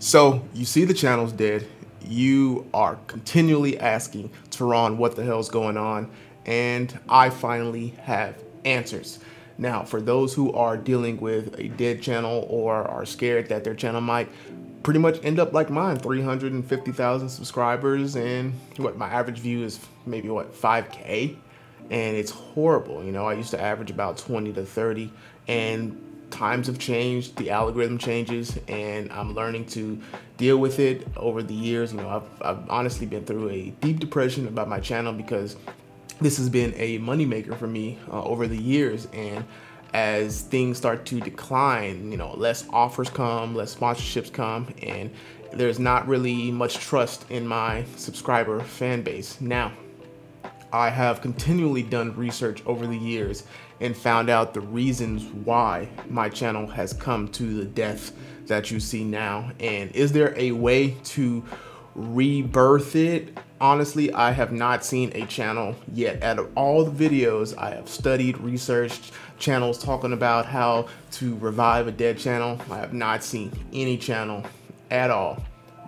So you see the channel's dead. You are continually asking Terron what the hell's going on. And I finally have answers. Now, for those who are dealing with a dead channel or are scared that their channel might pretty much end up like mine, 350,000 subscribers and what my average view is maybe what 5k and it's horrible. You know, I used to average about 20 to 30 and times have changed, the algorithm changes, and I'm learning to deal with it over the years. You know, I've, I've honestly been through a deep depression about my channel because this has been a moneymaker for me uh, over the years. And as things start to decline, you know, less offers come, less sponsorships come, and there's not really much trust in my subscriber fan base. Now, I have continually done research over the years and found out the reasons why my channel has come to the death that you see now. And is there a way to rebirth it? Honestly, I have not seen a channel yet. Out of all the videos I have studied, researched, channels talking about how to revive a dead channel, I have not seen any channel at all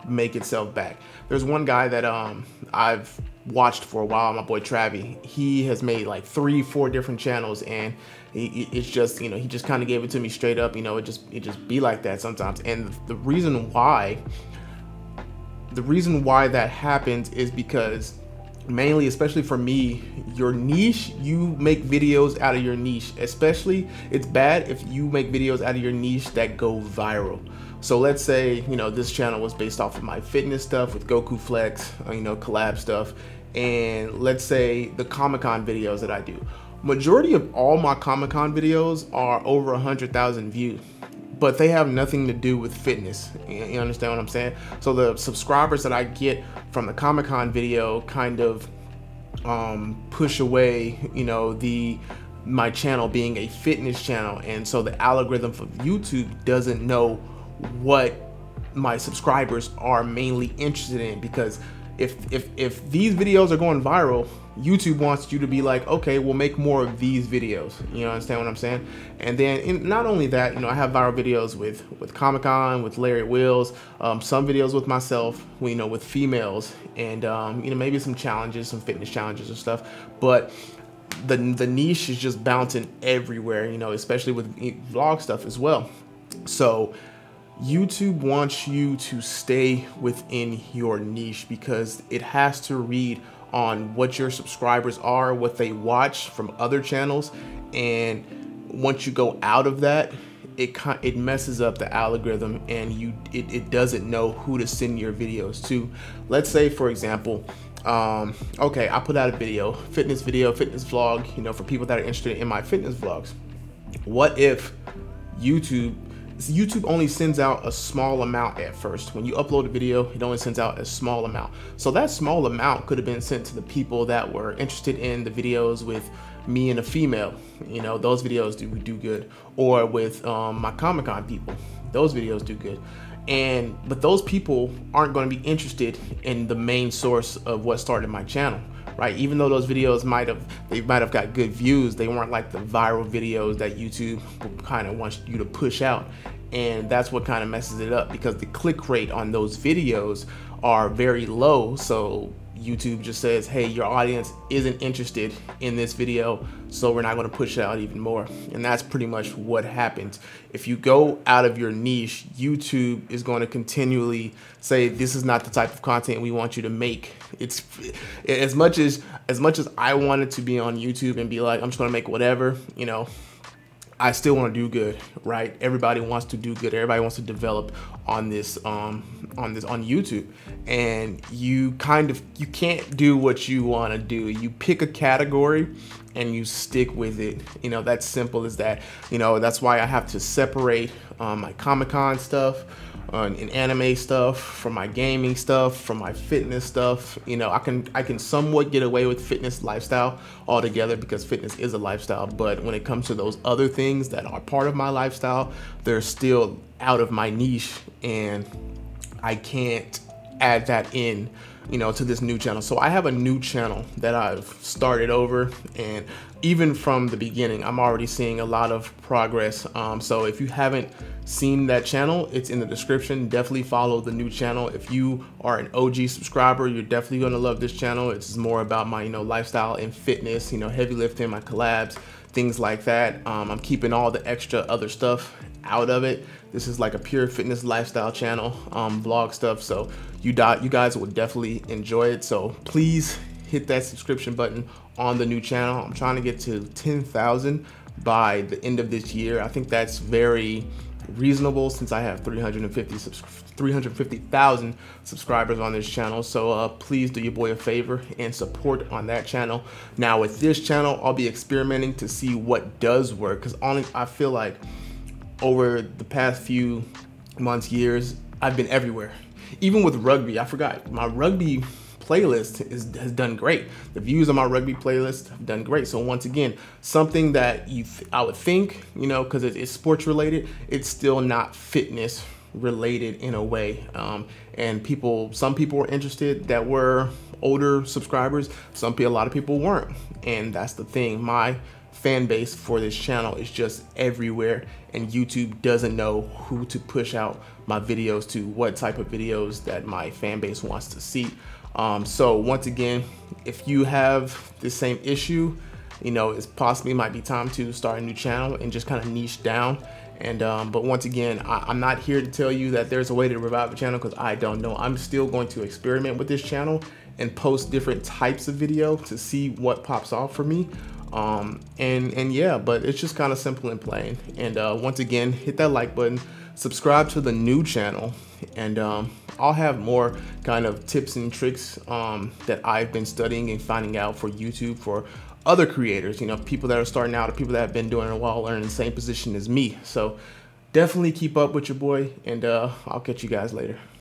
make itself back. There's one guy that um I've watched for a while, my boy Travi. He has made like three, four different channels, and it's just you know he just kind of gave it to me straight up. You know, it just it just be like that sometimes. And the reason why, the reason why that happens is because mainly especially for me your niche you make videos out of your niche especially it's bad if you make videos out of your niche that go viral so let's say, you know, this channel was based off of my fitness stuff with Goku Flex, uh, you know, collab stuff. And let's say the Comic-Con videos that I do. Majority of all my Comic-Con videos are over 100,000 views but they have nothing to do with fitness. You understand what I'm saying? So the subscribers that I get from the Comic Con video kind of um, push away, you know, the my channel being a fitness channel, and so the algorithm for YouTube doesn't know what my subscribers are mainly interested in because if if if these videos are going viral youtube wants you to be like okay we'll make more of these videos. You know understand what i'm saying? And then in, not only that you know i have viral videos with with comic-con with Larry Wheels, um, some videos with myself you know with females and um, you know maybe some challenges some fitness challenges and stuff. But the the niche is just bouncing everywhere you know especially with vlog stuff as well. So YouTube wants you to stay within your niche because it has to read on what your subscribers are, what they watch from other channels, and once you go out of that, it it messes up the algorithm and you it, it doesn't know who to send your videos to. Let's say, for example, um, okay, I put out a video, fitness video, fitness vlog, you know, for people that are interested in my fitness vlogs. What if YouTube YouTube only sends out a small amount at first. When you upload a video, it only sends out a small amount. So that small amount could have been sent to the people that were interested in the videos with me and a female. You know, those videos do do good. Or with um, my Comic Con people, those videos do good. And but those people aren't going to be interested in the main source of what started my channel right? Even though those videos might have they might have got good views, they weren't like the viral videos that YouTube kind of wants you to push out. And that's what kind of messes it up because the click rate on those videos are very low. So YouTube just says, hey, your audience isn't interested in this video, so we're not going to push it out even more. And that's pretty much what happens. If you go out of your niche, YouTube is going to continually say, this is not the type of content we want you to make. It's as much as as much as I wanted to be on YouTube and be like, I'm just to make whatever, you know, I still want to do good, right? Everybody wants to do good. Everybody wants to develop on this, um, on this, on YouTube, and you kind of you can't do what you want to do. You pick a category and you stick with it. You know, that's simple as that. You know, that's why I have to separate um, my Comic Con stuff in anime stuff, from my gaming stuff, from my fitness stuff. You know, I can I can somewhat get away with fitness lifestyle altogether because fitness is a lifestyle. But when it comes to those other things that are part of my lifestyle, they're still out of my niche, and I can't add that in you know, to this new channel. So I have a new channel that I've started over and even from the beginning, I'm already seeing a lot of progress. Um, so if you haven't seen that channel, it's in the description. Definitely follow the new channel. If you are an OG subscriber, you're definitely gonna love this channel. It's more about my, you know, lifestyle and fitness, you know, heavy lifting, my collabs, things like that. Um, I'm keeping all the extra other stuff out of it. This is like a pure fitness lifestyle channel, um, vlog stuff. So you dot, you guys will definitely enjoy it. So please hit that subscription button on the new channel. I'm trying to get to 10,000 by the end of this year. I think that's very reasonable since I have 350 350,000 subscribers on this channel. So uh, please do your boy a favor and support on that channel. Now with this channel, I'll be experimenting to see what does work because I feel like over the past few months, years, I've been everywhere. Even with rugby, I forgot my rugby playlist is, has done great. The views on my rugby playlist have done great. So once again, something that you I would think, you know, because it's sports related, it's still not fitness related in a way. Um, and people, some people were interested that were older subscribers. Some people, a lot of people weren't. And that's the thing. My fan base for this channel is just everywhere and YouTube doesn't know who to push out my videos to, what type of videos that my fan base wants to see. Um, so once again, if you have the same issue, you know, it's possibly might be time to start a new channel and just kind of niche down. And um, but once again, I, am not here to tell you that there's a way to revive the channel because I don't know. I'm still going to experiment with this channel and post different types of video to see what pops off for me. Um, and and yeah, but it's just kind of simple and plain. And uh, once again, hit that like button, subscribe to the new channel, and um, I'll have more kind of tips and tricks um, that I've been studying and finding out for YouTube for other creators, you know, people that are starting out or people that have been doing it a while are in the same position as me. So definitely keep up with your boy and uh, I'll catch you guys later.